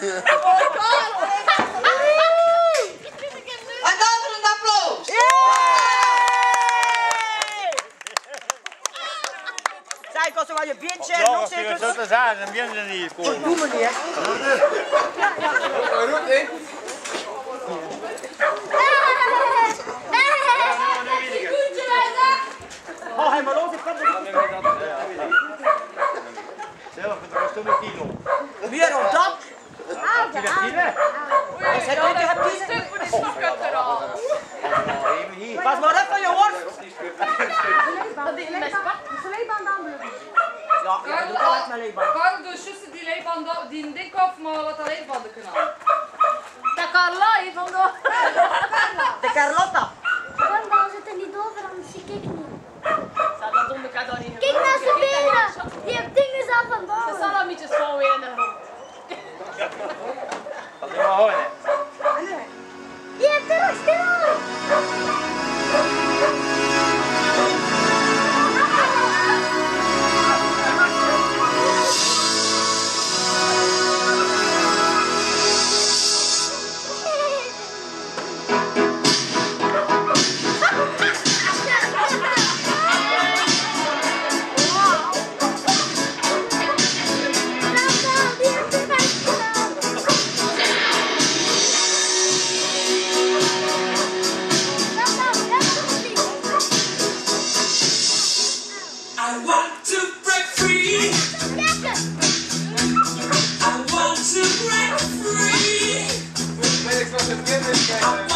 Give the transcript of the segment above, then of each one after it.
En daarvoor een applaus. Ja, Non als je sei het zo te zeggen, dan ben je er niet. Doe me niet. Oh, hij maar los, ik kan er Zelf, het was toen een kilo. Weer op dat. Kilo. Hij zei, dit heb je Stuk voor. Even hier. Pas maar op van je hoor. Ja, ik doe altijd mijn leven. Karel, doe juist die leiband, die dik af, maar wat alleen van de kanaal. Dat Carla hier vandoor. give it to you.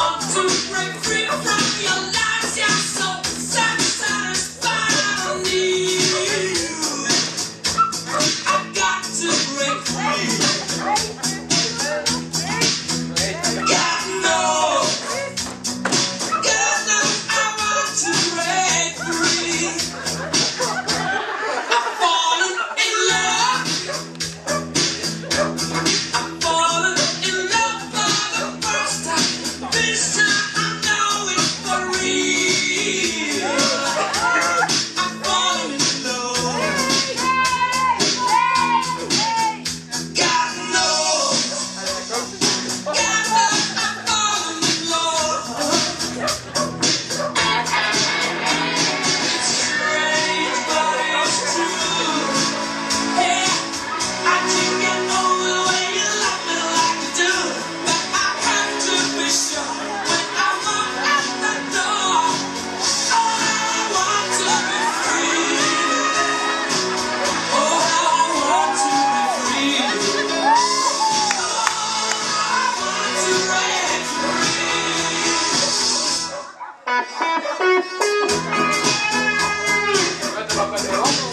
Vai levar pra